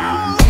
Damn.